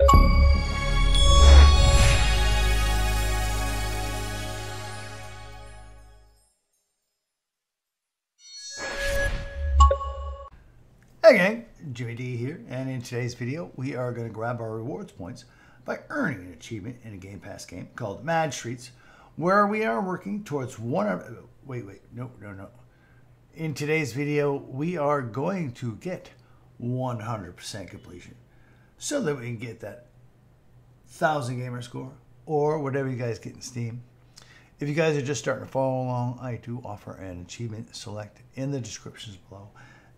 Hey gang, Jimmy D here, and in today's video we are going to grab our rewards points by earning an achievement in a Game Pass game called Mad Streets, where we are working towards one. of. Wait, wait, no, no, no. In today's video, we are going to get 100% completion so that we can get that 1000 gamer score or whatever you guys get in Steam. If you guys are just starting to follow along, I do offer an achievement select in the descriptions below,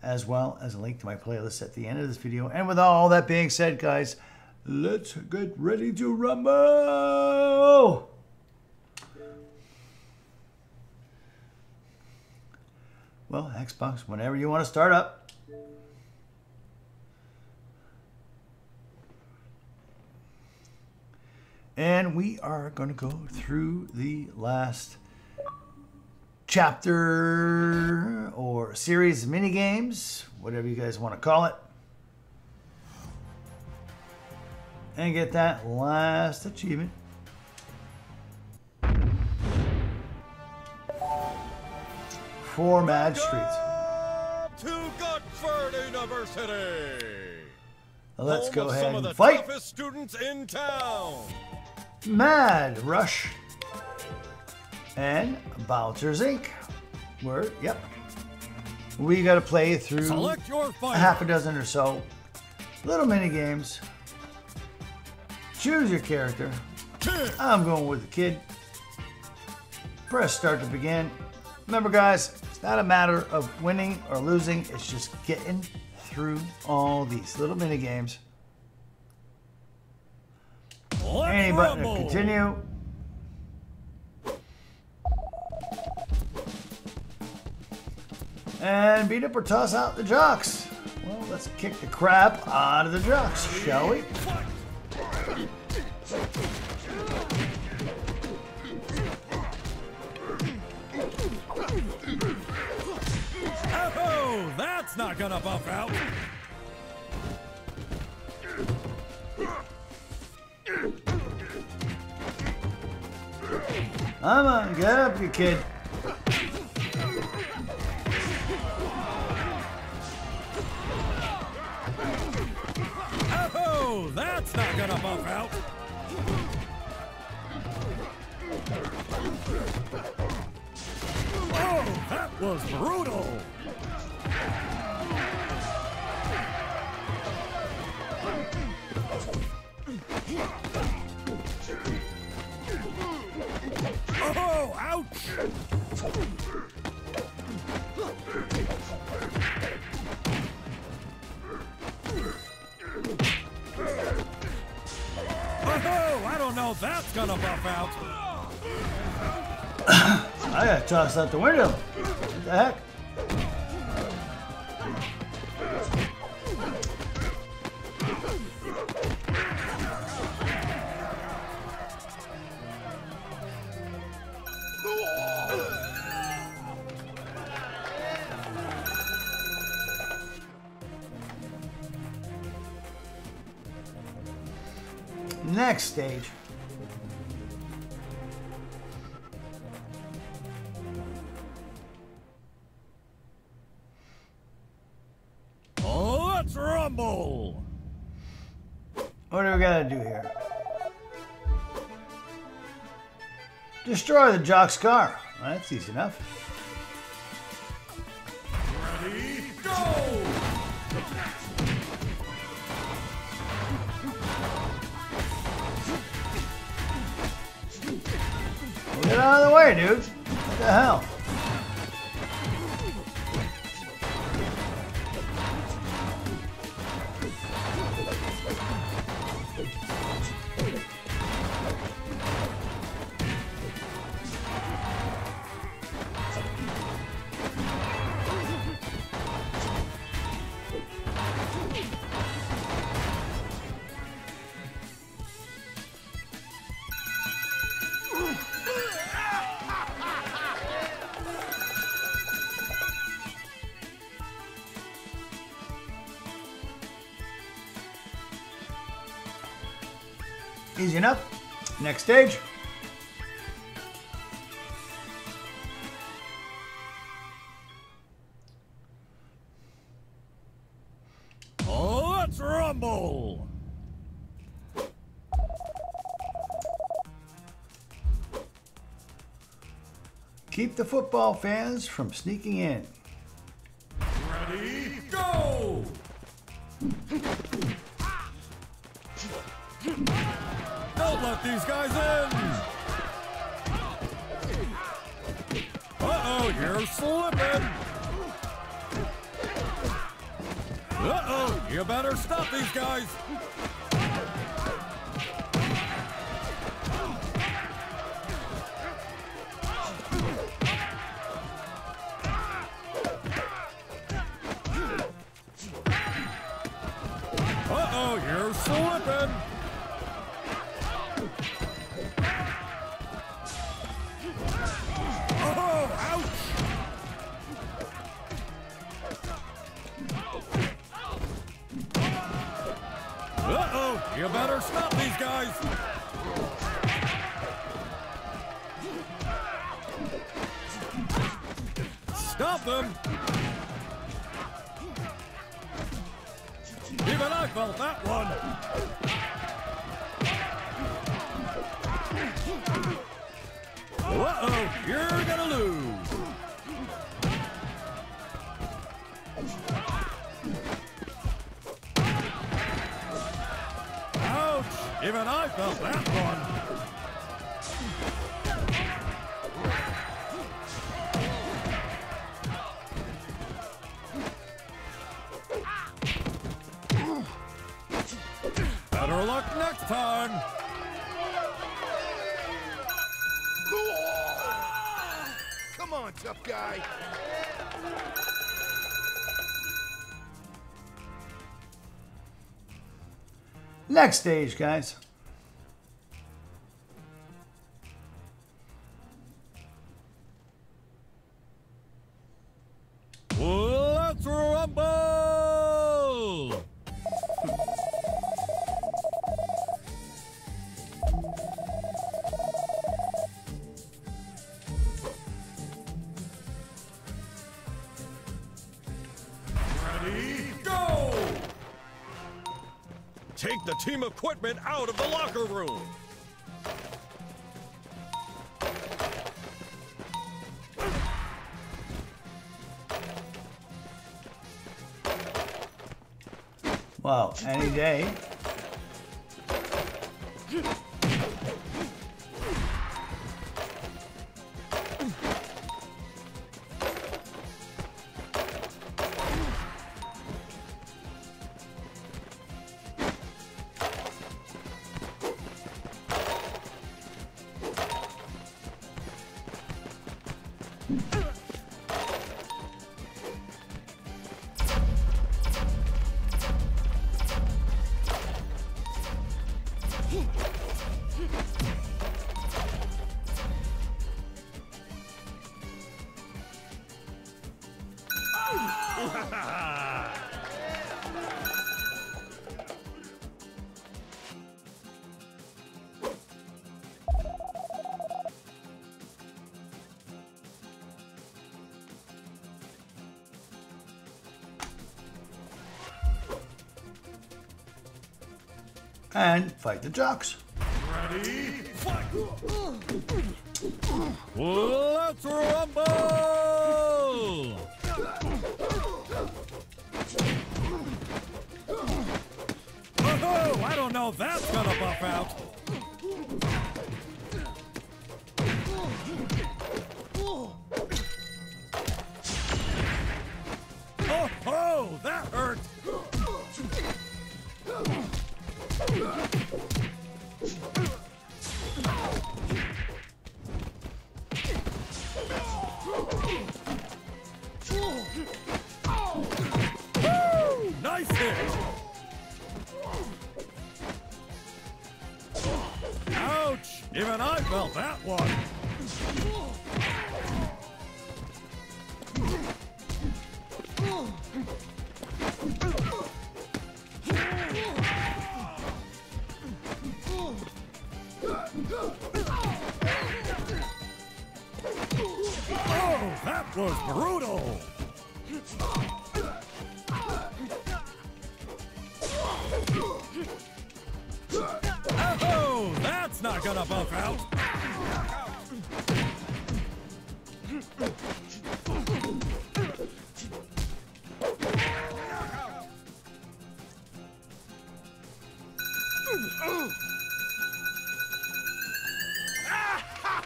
as well as a link to my playlist at the end of this video. And with all that being said, guys, let's get ready to rumble! Well, Xbox, whenever you want to start up. And we are going to go through the last chapter or series of mini games, whatever you guys want to call it. And get that last achievement. For Mad Streets. To Godford University. Let's go ahead some of and the fight. toughest students in town. Mad Rush and Bouncers Inc. Where, yep. We got to play through a half a dozen or so little mini games. Choose your character. I'm going with the kid. Press start to begin. Remember, guys, it's not a matter of winning or losing, it's just getting through all these little mini games. Let's Any button to continue. And beat up or toss out the jocks. Well, let's kick the crap out of the jocks, shall we? Oh, that's not gonna buff out. Come on, get up, you kid. Oh, that's not gonna buff out. Oh, that was brutal. Oh, Oh, I don't know if that's gonna buff out. I got tossed out the window. What the heck? Next stage. Let's rumble. What do we gotta do here? Destroy the jock's car. Well, that's easy enough. Well, get out of the way, dude. What the hell? Easy enough. Next stage. Oh, let's rumble! Keep the football fans from sneaking in. Don't these guys in! Uh-oh, you're slipping! Uh-oh, you better stop these guys! Uh-oh, you're slipping! Uh-oh, you better stop these guys! Stop them! Even I felt that one! I felt that one! Better luck next time! Come on, tough guy. Next stage, guys. Take the team equipment out of the locker room. Well, any day. And fight the jocks. Ready, fight! Let's rumble! Oh, I don't know if that's gonna buff out. Oh, oh, that hurt! Ouch! Even I felt that one.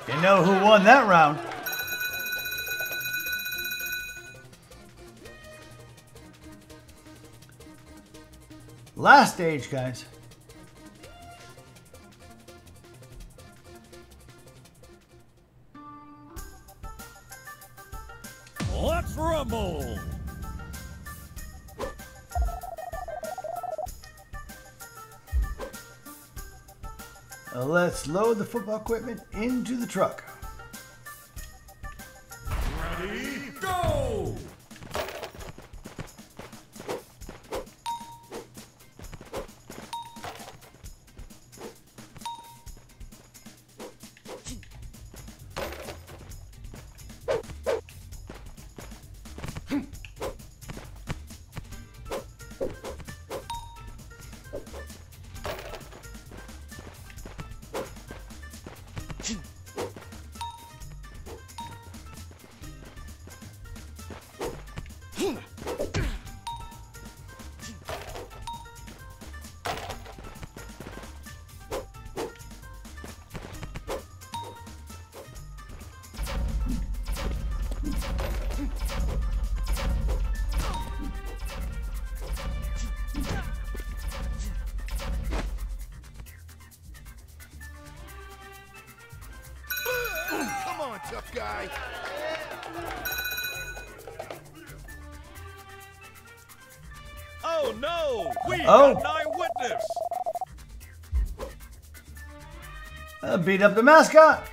You know who won that round? Last stage, guys. Let's rumble! Uh, let's load the football equipment into the truck. Guy. Oh no! We Oh. got an eyewitness! Uh, beat up the mascot.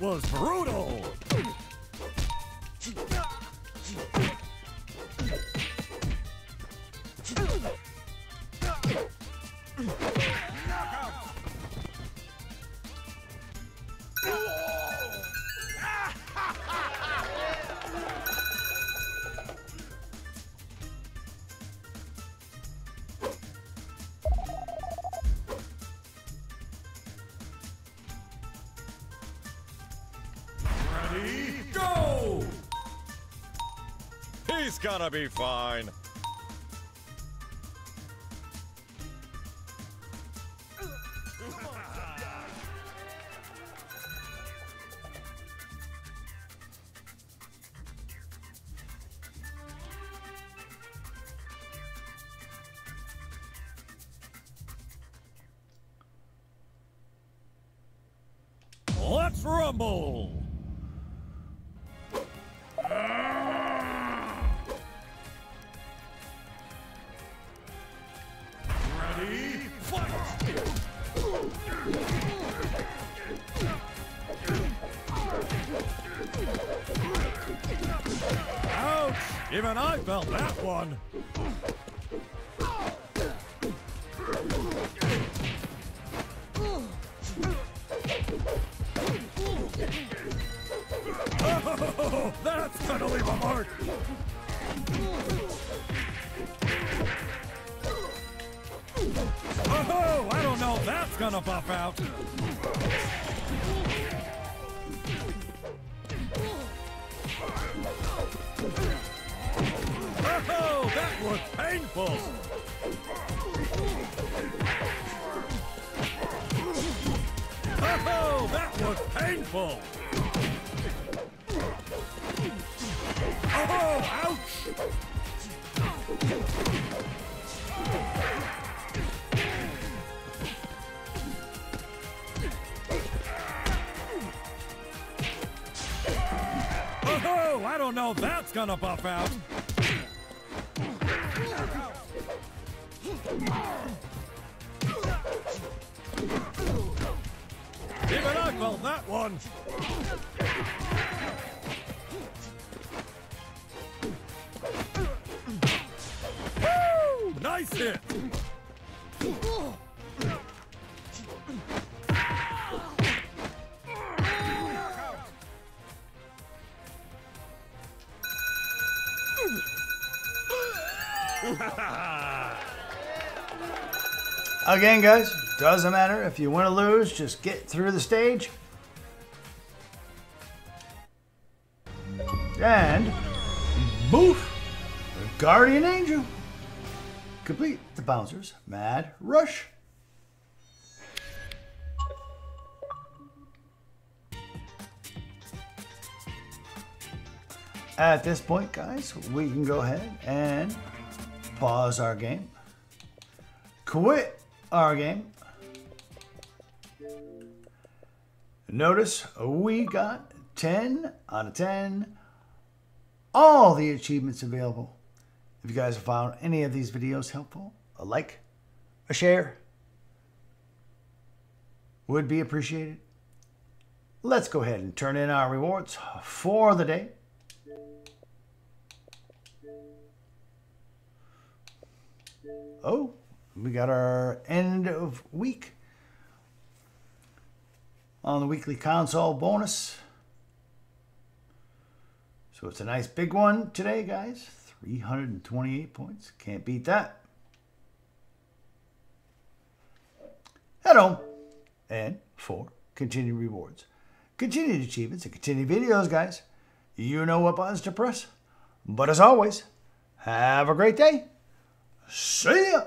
Was brutal! Gonna be fine. Let's rumble! Felt that one. Oh, that's gonna leave a mark. Oh, I don't know that's gonna buff out. Painful. Oh, that was painful. Oh, ouch! Oh, I don't know if that's gonna buff out. Call that one. Woo! Nice hit. Again, guys, doesn't matter if you win or lose, just get through the stage. And boof, the Guardian Angel. Complete the Bouncers Mad Rush. At this point, guys, we can go ahead and pause our game, quit our game. Notice we got 10 out of 10, all the achievements available. If you guys have found any of these videos helpful, a like, a share would be appreciated. Let's go ahead and turn in our rewards for the day. Oh, we got our end of week on the weekly console bonus. So it's a nice big one today, guys. 328 points. Can't beat that. Head home. And for continued rewards, continued achievements, and continued videos, guys, you know what buttons to press. But as always, have a great day. See ya!